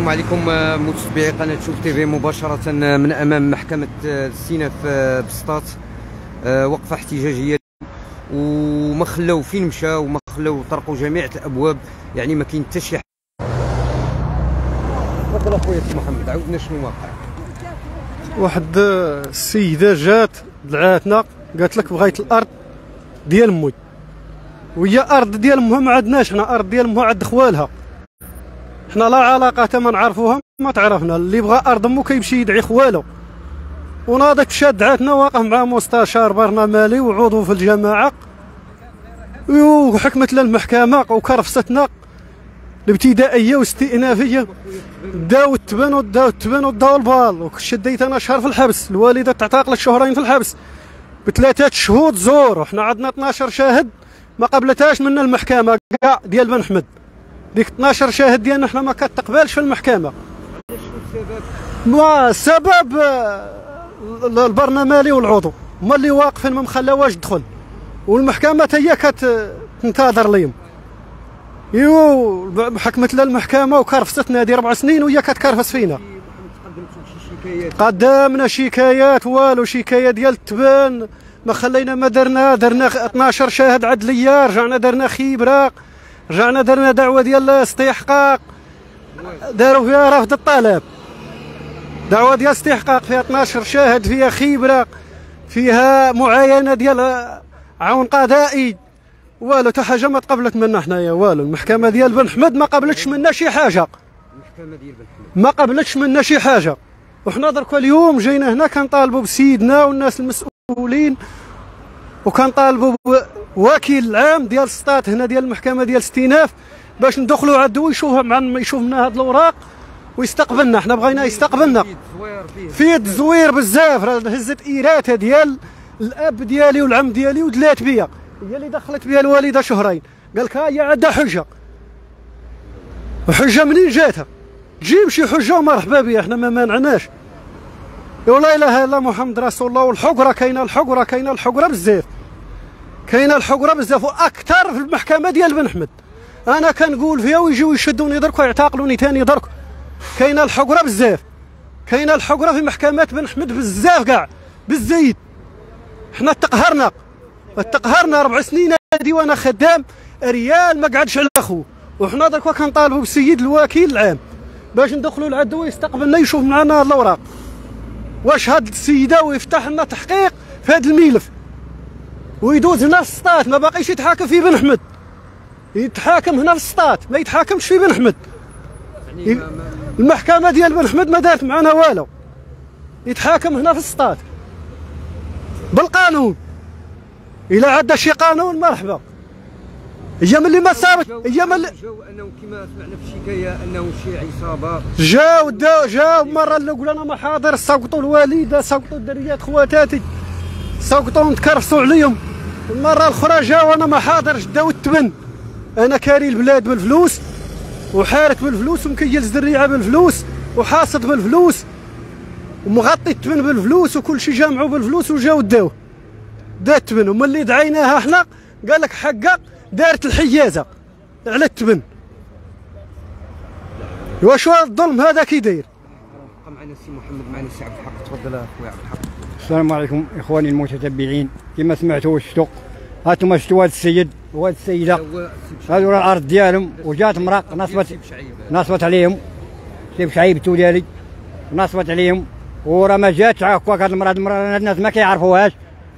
السلام عليكم آه، متابعي قناة شوف تي في مباشرة من أمام محكمة الاستئناف بسطات آه، وقفة احتجاجية. وما خلاو فين مشاو وما خلاو طرقوا جميع الأبواب يعني ما كاين حتى شي تفضل أخويا محمد عاودنا شنو واقع؟ واحد السيدة جات دعاتنا قالت لك بغيت الأرض ديال موي. وهي أرض ديال امها ما عندناش حنا أرض ديال امها عند خوالها. حنا لا علاقة ما نعرفوها ما تعرفنا. اللي بغى أرض امو كيمشي يدعي خوالو. وناضت مشات دعاتنا واقف مع مستشار برنامالي وعضو في الجماعة. وحكمت لنا المحكمه وكرفستنا الابتدائية واستئنافية. داو التبن وداو التبن وداو البال. وشديت أنا شهر في الحبس. الوالدة تعتقلت شهرين في الحبس. بثلاثه شهود زور. وحنا عندنا 12 شاهد. ما قبلتهاش منا المحكمة. كاع ديال بن حمد. ديك 12 شاهد ديالنا حنا ما كتقبلش في المحكمة. ما السبب البرنامالي والعضو. هما اللي واقفين ما مخلاوهاش تدخل. والمحكمة هي كتنتظر ليهم. ايوا حكمت لها المحكمة وكرفستنا هذه أربع سنين وهي كتكرفس فينا. قدمنا شكايات والو شكاية ديال التبان ما خلينا ما درنا درنا 12 شاهد عدلية رجعنا درنا خبره رجعنا درنا دعوة ديال استحقاق. داروا فيها رفض الطلب. دعوة ديال استحقاق فيها 12 شاهد فيها خبره فيها معاينة ديال عون قضائي. والو حتى حاجة ما تقبلت منا حنايا. والو المحكمة ديال بن حمد ما قبلتش منا شي حاجة. المحكمة ديال بن حمد. ما قبلتش منا شي حاجة. وحنا درك اليوم جينا هنا كنطالبوا بسيدنا والناس المسؤولين وكنطالبوا بوكيل العام ديال السطات هنا ديال المحكمة ديال الاستئناف باش ندخلوا عندو ويشوف مع يشوف لنا هاد الأوراق ويستقبلنا. حنا بغينا يستقبلنا. فيه تزوير بزاف. هزت ايرات ديال الأب ديالي والعم ديالي ودلات بيا. هي اللي دخلت بها الوالدة شهرين. قال لك هي عندها حجة. وحجه منين جاتها؟ جيب شي حجة ومرحبا بها إحنا ما مانعناش. ولا إله إلا محمد رسول الله والحقرة كاينة الحقرة كاينة الحقرة بزاف. كاينة الحقرة بزاف وأكثر في المحكمة ديال بن حمد أنا كنقول فيها ويجيو يشدوني درك ويعتقلوني ثاني درك كاينة الحقرة بزاف. كاينة الحقرة في محكمات بن حمد بزاف كاع بالزيد حنا تقهرنا. تقهرنا ربع سنين هادي وأنا خدام ريال ما قعدش على خوه وحنا درك كنطالبوا بالسيد الوكيل العام. باش ندخلوا لعندو ويستقبلنا يشوف معنا الأوراق. واش هاد السيدة ويفتح لنا تحقيق في هذا الملف؟ ويدوز هنا السطات ما باقيش يتحاكم في بن حمد يتحاكم هنا في السطات ما يتحاكمش في بن حمد يعني المحكمة ديال بن حمد ما دارت معنا والو. يتحاكم هنا في السطات بالقانون. إلى عندها شي قانون مرحبا. هي ملي ما صارت. هي ملي جاو أنه كما سمعنا في الشكايه أنه شي عصابه جاو جاو مرة الأولى. أنا ما حاضر. سقطوا الوالده سقطوا الدريات خواتاتي. سقطوا نتكرفسوا عليهم. المرة الأخرى جاو. أنا ما حاضر. داو التبن. أنا كاري البلاد بالفلوس وحارك بالفلوس ومكيل الزريعة بالفلوس وحاصد بالفلوس ومغطي التبن بالفلوس وكل شيء جامعوا بالفلوس وجاو داوه دا التبن وملي دعيناها إحنا قال لك حقق دارت الحيازة. على التبن. واش الظلم هذا كي داير معنا سي محمد معنا سي عبد الحق. تفضل أخويا عبد الحق. السلام عليكم إخواني المتتبعين. كما سمعتوا وشفتوا هانتوما شفتوا هذا السيد وهذه السيدة. هذو الأرض ديالهم وجات امرأة نصبت نصبت عليهم. سي شعيب التولالي نصبت عليهم. وراه ما جاتش هكاك هذه المرأة المراه الناس ما كيعرفوهاش.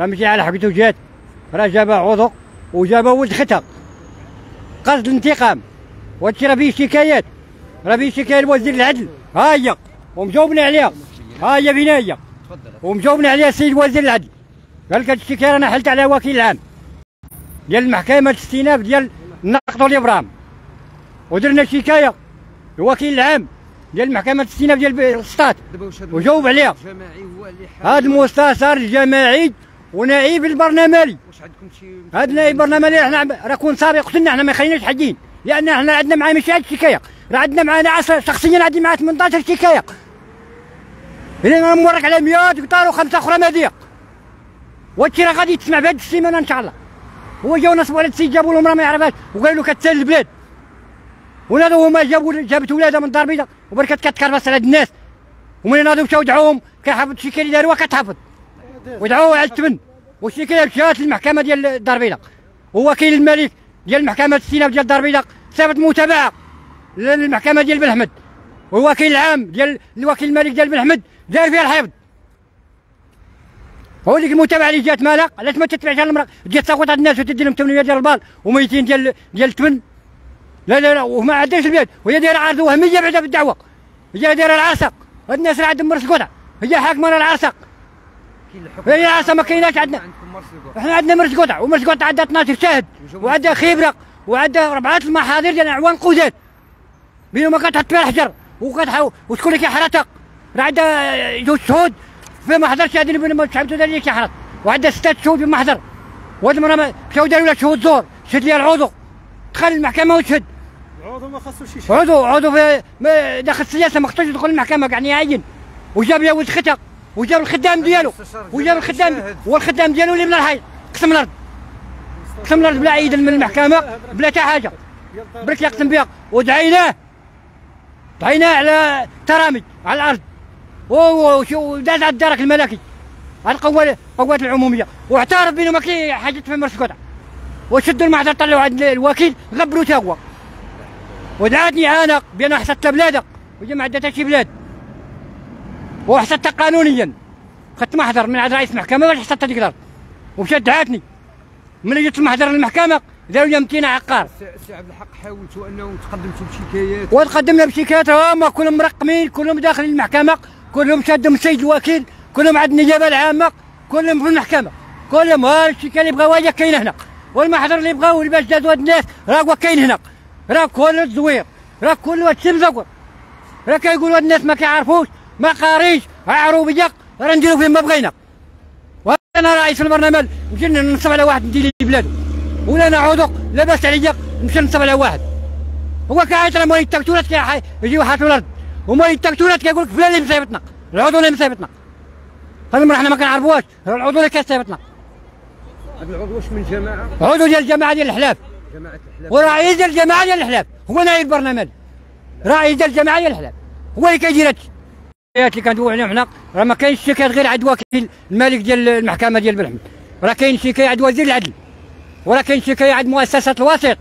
راه ماشي على حقته جات. راه جابها عضو. وجابها ولد ختها قصد الانتقام. وهادشي راه فيه شكايات. راه فيه شكايه لوزير العدل. ها هي ومجاوبنا عليها. ها هي فينا هي ومجاوبنا عليها السيد وزير العدل. قال لك هاد الشكاية أنا حلت عليها وكيل العام. ديال المحكمة الاستئناف ديال النقد والإبرام. ودرنا شكاية. الوكيل العام ديال محكمه الاستئناف ديال السطات وجاوب عليها. هذا المستشار الجماعي ونائب البرنامجي واش عندكم شي هذا نائب البرنامجي إحنا راه كون سابق قتلنا إحنا ما يخليناش حدين لأن إحنا عندنا معاه ماشي هاد الشكاية. راه عندنا معاه 10 شخصيا عندي معاه 18 شكاية. أنا مورك على 100 قطار وخمسة أخرى ماديه وهادشي راه غادي تسمع في هاد السيمانة إن شاء الله. هو جاو نصبوا على السيد جابوا له مرا ما يعرفهاش. وقالوا له كتسال البلاد. ولادو هما جابوا جابت ولادها من الدار البيضاء. وبركات كتكرفس على هاد الناس. ومن ناضوا مشاو دعوهم. كيحافظ شي كاين داروها كتحافظ. ودعوه على الثمن وشي كاين مشات للمحكمه ديال الدار البيضاء وكيل الملك ديال محكمة السيناء ديال الدار البيضاء صيفط متابعة للمحكمة ديال بن أحمد. والوكيل العام ديال الوكيل الملك ديال بن أحمد داير فيها الحفظ ديك المتابعه اللي جات مالك علاش ما تتبعش على المرأة؟ تجي تساقط هاد الناس وتدي لهم 800 ديال البال و200 ديال ديال الثمن لا لا لا وما عندهاش البلاد وهي دايرة عرض وهميه بعدا بالدعوة. هي دايرة العرسق. هاد الناس اللي عندهم مرس القطع هي حاكمة العرسق. هي العرسه ما كايناش عندنا. إحنا عندنا مرس قطع ومرس قطع عندها 12 شاهد وعندها خبرة وعندها اربعه المحاضر ديال اعوان قودات بينما كتحط فيها الحجر وكتحاول وشكون اللي كيحرطها راه عندها جوج شهود في محضر شاهدين بينما شحال ديال اللي كيحرط وعندها ستة شهود في محضر. وهاد المرة ما- مشاو داروا لها شهود زور شد ليها العضو. دخل المحكمة وشهد. العضو ما خاصوش يشهد. عضو عضو في ما- داخل السياسة ما خصوش يدخل المحكمة يعني يعين وجاب لها ولد ختها وجاب الخدام ديالو وجاب الخدام والخدام ديالو اللي من الحي قسم الأرض. قسم الأرض بلا عيد من المحكمة بلا حتى حاجة. برك يقسم بها ودعيناه دعيناه على ترامي على الأرض. وداز على الدرك الملكي على القوات القوات العمومية. واعترف بانه ما كاين حاجة في مرس قطع وشدوا المحضر طلعوا عند الوكيل غبروا تا هو ودعاتني عانق بأن حسدت بلادك عندها شي بلاد. وحسدتها قانونيا. خدت محضر من عند رئيس المحكمة باش حسدت ديك الأرض ومشات دعاتني. ملي جبت المحضر للمحكمة داروا لي 200 عقار. سي عبد الحق حاولتوا أنه تقدمتوا بشكايات. وتقدمنا بشيكات هما كلهم مرقمين كلهم داخلين المحكمة كلهم شادهم السيد الوكيل كلهم عند النيابة العامة كلهم في المحكمة. كلهم ها الشيكة اللي بغاوها هي كاين هنا. والمحضر اللي بغاو اللي باش دازوا هاد الناس راه هو كاين هنا. راه كله تزوير راه كله هادشي مزور راه كيقولوا الناس ما كيعرفوش. ما قاريش عروبية راه نديرو فين ما بغينا. وأنا رئيس البرلمان نمشي ننصب على واحد ندير لي بلادو ولا أنا عضو لاباس عليا نمشي ننصب على واحد. هو كيعيط راه مولي التكتورات يجيو حاطوا الأرض. ومولي التكتورات كيقول لك فلان اللي مصيبتنا العضو اللي مصيبتنا هذا المرة حنا ما كنعرفوهاش. العضو اللي كيصيبتنا هذا العضو واش من جماعة؟ عضو ديال الجماعة ديال الحلاف جماعة الحلال ورئيس ديال الجماعة ديال الحلاف هو نائب برلمان رئيس ديال الجماعة ديال الحلاف هو اللي كيدير هادشي. اللي كندويو عليهم حنا راه ما كاينش شكايات غير عند وكيل الملك ديال المحكمة ديال بن حمد راه كاين شكايه عند وزير العدل وراه كاين شكايه عند مؤسسه الوسيط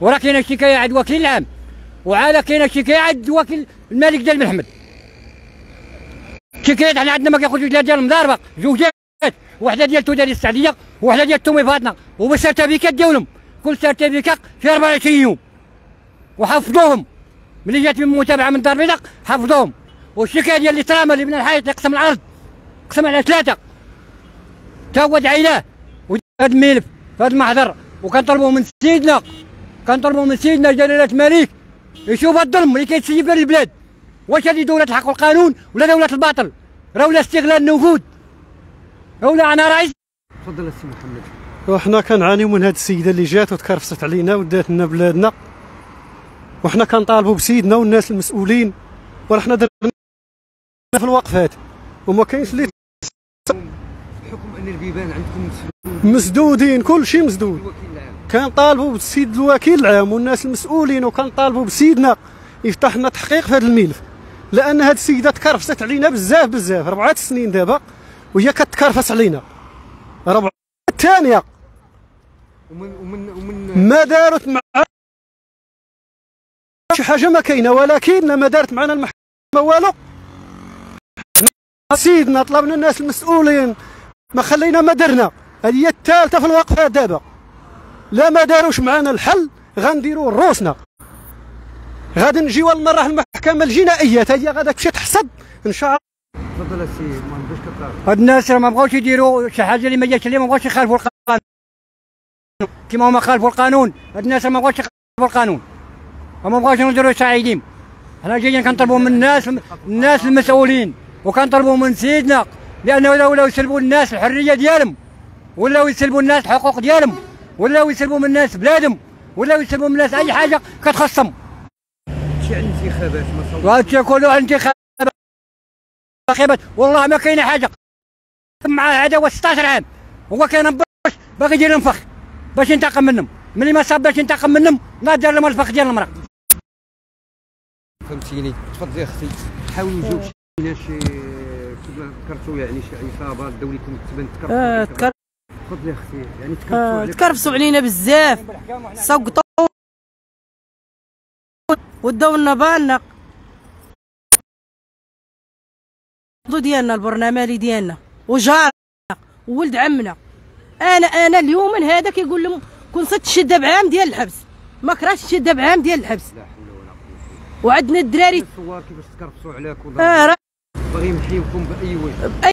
وراه كاين شكايه عند وكيل العام وعاد كاين شكايه عند وكيل الملك ديال بن حمد شكايات حنا عندنا ما كياخذوش لا ديال المضاربة زوجات وحدة ديال توداري السعديه وحدة ديال تومي فاطمه وبالسيرتيفيكات ديالهم. كل سيرتيفيكات في 24 يوم. وحفظوهم. ملي جات من متابعة من الدار البيضاء حفظوهم. الاترامه اللي من الحيط يقسم الأرض قسم على ثلاثة. تا هو دعيناه وهذا الملف في هذا المحضر وكنطلبوا من سيدنا. كنطلبوا من سيدنا جلالة الملك يشوف الظلم اللي كيتسيب بين البلاد. واش هذه دولة الحق والقانون ولا دولة الباطل؟ راه ولا استغلال النفوذ. ولا أنا رئيس. تفضل السي محمد. وحنا كنعانيو من هاد السيدة اللي جات وتكرفست علينا ودات لنا بلادنا وحنا كنطالبوا بسيدنا والناس المسؤولين. ورحنا درنا في الوقفات. وما كاينش اللي بحكم أن البيبان عندكم مسدودين. كل شيء مسدود. كنطالبوا بالسيد الوكيل العام والناس المسؤولين وكنطالبوا بسيدنا يفتح لنا تحقيق في هذا الملف. لأن هاد السيدة تكرفست علينا بزاف بزاف. ربعة سنين دابا وهي كتكرفس علينا. ربعة الثانية ومن ومن ومن ما دارت مع شي حاجة ما كاينة ولكن لما دارت معنا المحكمة والو سيدنا طلبنا الناس المسؤولين. ما خلينا ما درنا. هذه هي الثالثة في الوقفات دابا. لا ما داروش معنا الحل غنديروا روسنا. غادي نجيو المره المحكمة الجنائية. حتى هي غادا تمشي تحصد. إن شاء الله. تفضل السي محمد باش كطلب هاد الناس ما بغاوش يديروا شي حاجة اللي ما جاتش لهم ما بغاوش يخالفوا القانون. كيما هما خالفوا القانون. هاد الناس ما بغاوش يخالفوا القانون. وما بغاوش نديروا سعيدين حنا جايين كنطلبوا من الناس الناس المسؤولين. وكنطلبوا من سيدنا لأنه ولاو ولاو يسلبوا الناس الحرية ديالهم ولاو يسلبوا الناس الحقوق ديالهم ولاو يسلبوا من الناس بلادهم ولاو يسلبوا من الناس أي حاجة كتخصهم. شي على الانتخابات ما صوت وهادشي كله انتخابات. والله ما كاينة حاجة. مع هذا هو 16 عام. هو كان باش باغي يدير الفخ باش ينتقم منهم. ملي ما صاب باش ينتقم منهم ما دار لهم الفخ ديال المراه فهمتيني. تفضلي أختي. حاولوا نجاوب شي كما ذكرتوا يعني شي عصابة داو لكم التبن آه، تكرفسوا تفضلي أختي يعني تكرفسوا آه، تكرفسوا علينا بزاف. سقطوا وداو لنا بالنا. ديالنا البرنامج ديالنا. وجارنا وولد عمنا. أنا أنا اليوم من هذا كيقول لهم كون صدت شدة بعام ديال الحبس. ما كرهتش شدة بعام ديال الحبس. لا حول ولا قوة وعندنا الدراري. الثوار كيفاش تكرفسوا عليك؟ راه باغي يمحيوكم بأي وجه.